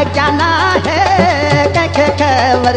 अज्ञाना है कैखे खबर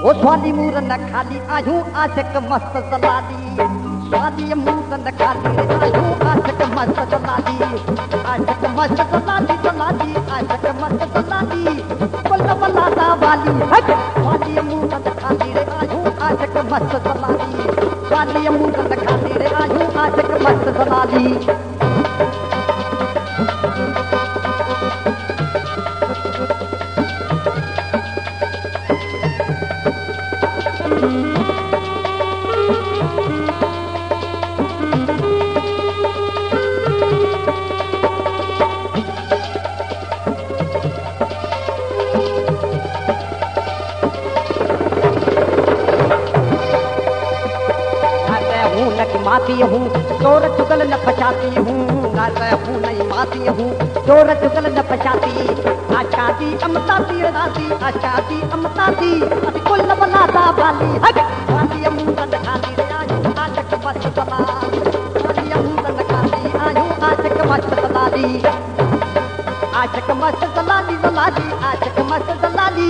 ओ स्वाली न खाली आहियूं आशिक मस्त सलादी स्वाली मूर न खाली आहियूं आशिक मस्त सलादी आशिक मस्त सलादी सलादी आशिक मस्त सलादी कुल बलादा वाली, हट। स्वाली मूर न खाली रे आहियूं आशिक मस्त सलादी स्वाली मूर न खाली रे आहियूं आशिक मस्त सलादी हूँ न माती हूँ, चोर चुगल न पचाती हूँ न हूँ नहीं माती हूँ, चोर चुगल न पचाती आचाती अमताती, राती आचाती अमताती अभी कुल बनाता बाली, हट वाली अमू तन खाली रे आयु आशक मस्त सलाली वाली अमू तन खाली आयु आशक मस्त सलाली आशक मस्त सलाली सलाली आशक मस्त सलाली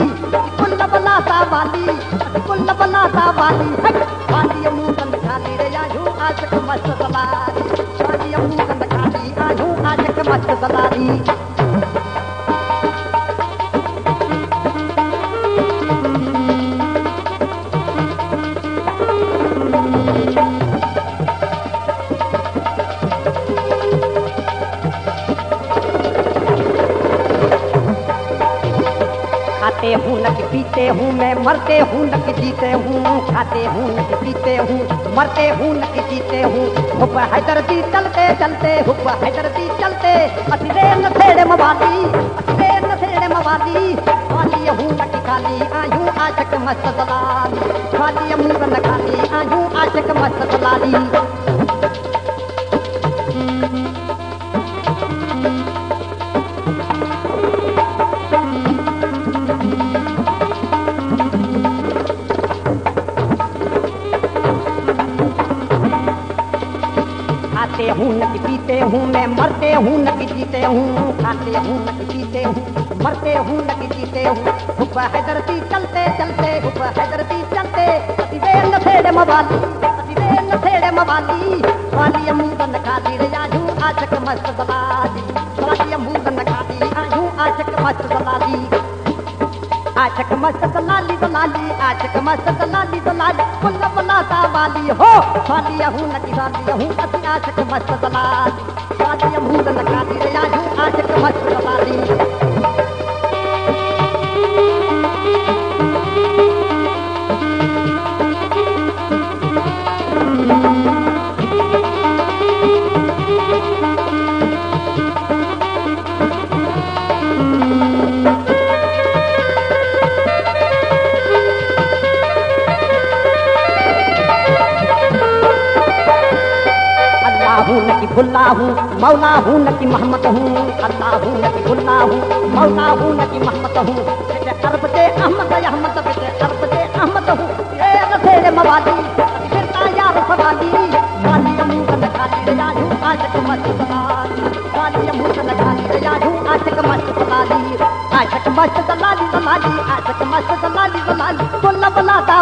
कुल बनाता वाली कुल बनाता वाली हट वाली अमू Bapak. न हूँ, मैं मरते हूँ न कि जीते हूँ, खाते हूँ न कि पीते हूँ, मरते हूँ न कि जीते हूँ। हुप हैदरती चलते चलते हुप हैदरती चलते अतिरे न थेड़े मवाली अतिरे न थेड़े मवाली। खाली हूँ न कि खाली आयूं, आशक मस्त दलाली। खाली मुँह न खाली आयूं, आशक मस्त दलाली। हूँ, मैं मरते हूँ न कि जीते हूँ, खाते हूँ न कि पीते हूँ, मरते हूँ न कि जीते हूँ। हुप हैदरती चलते चलते हुप हैदरती चलते। न थेड़े मवाली अतिवे थेड़े मवाली। वाली अमूदन खाती रे आजू आशक मस्त दलाली वाली अमूदन खाती आजू आशक मस्त दलाली आशक मस्त दलाली दलाली आशक मस्त वाली हो वाली हूँ नदी वाली हूँ अति आशक मस्त सलाद वाली हूँ न भुल्ला हूँ, मौला हूँ न कि मोहम्मद हूँ, अल्लाह हूँ न कि भुल्ला हूँ, मौला हूँ न कि मोहम्मद हूँ। अरब के अहमद अहमद अरब के अहमद हूँ। ये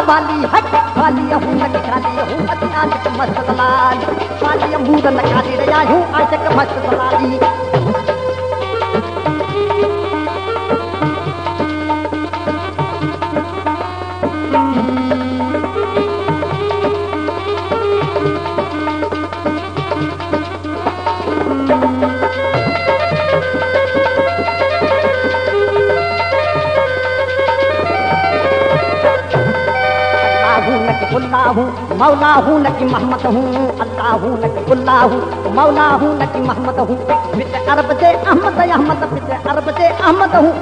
वाली हट वाली हूँ कि खाली हूँ आशक मस्त लाल वाली अमूद न खाली रे आजू आशक मस्त दलाली। हूँ मौला हूँ न कि हूँ, अल्लाह हूँ हूँ मौला हूँ न कि हूँ। फिर अरब से अहमद अहमद फिर अरब से अहमद हूँ।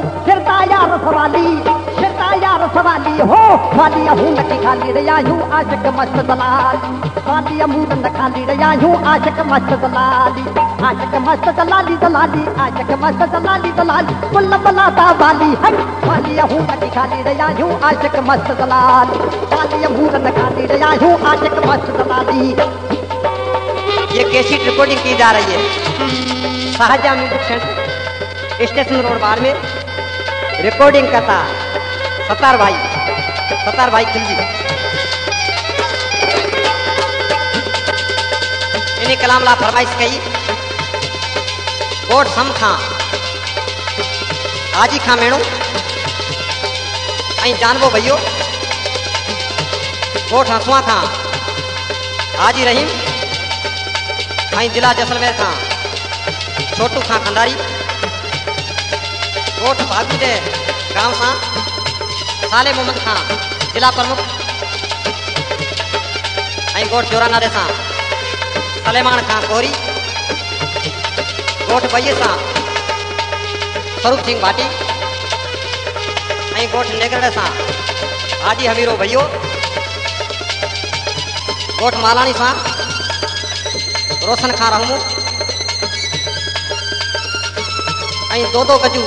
सवाली फिरता यार सवाली हो वाली हूँ न कि खाली रया हूँ आशक मस्त दलाली। वाली अमूद न खाली रया हूँ आशक मस्त दलाली। आशक मस्त दलाली दलाली, आशक मस्त दलाली दलाली। बुल्ला बलाता वाली हट। वाली हूँ न कि खाली रया हूँ आशक मस्त दलाली। वाली अमूद न खाली रया हूँ आशक मस्त दलाली। ये कैसेट रिकॉर्डिंग की जा रही है? Shahjahan music centre, station road बार में। रिकॉर्डिंग करता सतार भाई सतार भाई खिलजी। इन्हीं कलाम ला फरमाइश कई कोट सम खां, हाजी खां मेणो ऐं जानबो भइयो कोट हंसुआ खां, हाजी रहीम ऐं जिला जैसलमेर खां, छोटू खां खंडारी, कोट भाभी जे गाँव सां साले मोहम्मद खां जिला प्रमुख। ऐं जोरा नाले सां। सलेमान खां कोरी गोठ बईअ सां। स्वरूप सिंह भाटी। ऐं नेगरड़ सां। हाजी हमीरो भइयो गोठ मालाणी सां। रोशन खां रहमू। दो दो गजू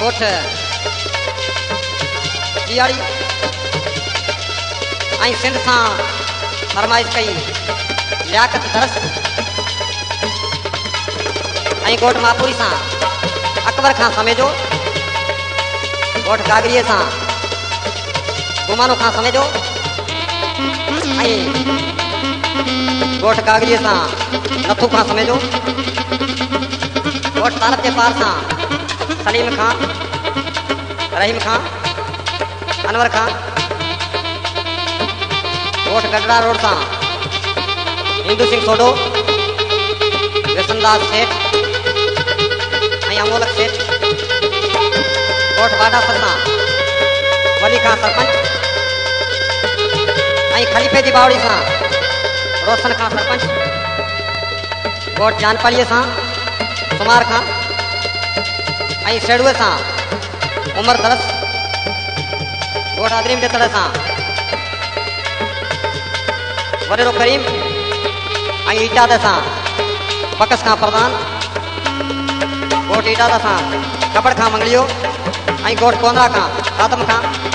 ॻोठ ॾियारी ऐं सिंध सां फरमाइश कई, लियाकत दरस। ऐं ॻोठ मापुरी सां अकबर खां समेजो। ॻोठ गागरीअ सां गुमानो खां समेजो। ऐं ॻोठ गागरीअ सां नथू खां समेजो। गोठ तालत जे पार सां सलीम खान रहीम खान अनवर खान गोठ गडड़ा रोड सां। हिंदू सिंह सोडो व्यसनदास सेठ। ऐं अमोलक सेठ। गोठ वाडा सरना वली खां सरपंच। ऐं खलीफ़े जी बावड़ी सां। रोशन खां सरपंच। गोठ जानपाड़ीअ सां। सुमार खां। ऐं सेड़ूअ सां। उमर दरस। आदरीम तड़ा सा वरे रो करीम ऐं सा सां। बकस खां प्रधान। गोठ दे सा। कपड़ खां मंगलियो। ऐं गोट कोंदरा खां, खातम खां।